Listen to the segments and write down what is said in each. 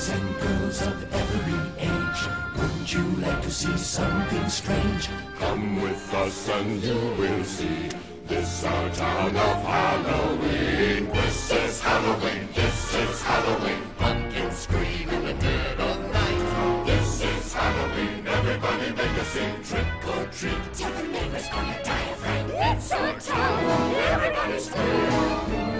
Boys and girls of every age, wouldn't you like to see something strange? Come with us and you will see. This our town of Halloween. This is Halloween. This is Halloween. Pumpkins scream in the dead of night. This is Halloween. Everybody make a scene. Trick or treat. Tell the neighbors on your diaphragm. It's our town. Everybody's free.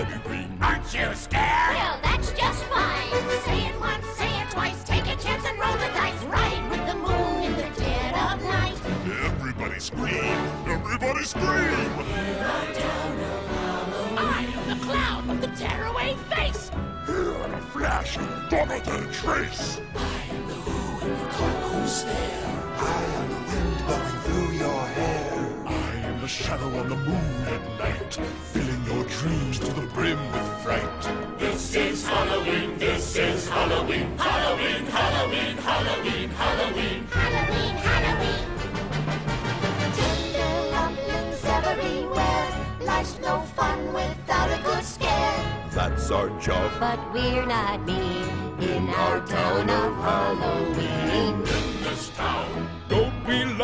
slimy green. Aren't you scared? Well, that's just fine. Say it once, say it twice. Take a chance and roll the dice. Ride with the moon in the dead of night. Everybody scream. Everybody scream. I am the clown with the tearaway face. Here in a flash, gone without a trace. Who's there? I am the wind blowing through your hair. I am the shadow on the moon at night, filling dreams to the brim with fright. This is Halloween, this is Halloween, Halloween, Halloween, Halloween, Halloween. Halloween, Halloween. Tender rumblings everywhere. Life's no fun without a good scare. That's our job. But we're not mean in our town of Halloween. In this town,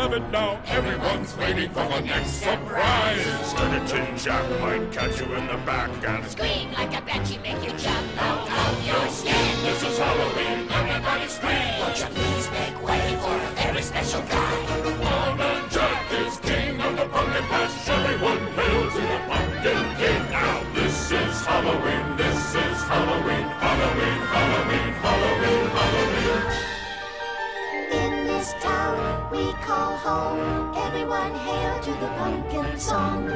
Don't we love it now? everyone's waiting for the next surprise. Skeleton Jack might catch you in the back and Scream like a banshee, make you jump out of your skin. This is Halloween, everybody scream. Won't you please make way for a very special guy? Lawman Jack is king of the pumpkin patch. Home. Everyone hail to the pumpkin song.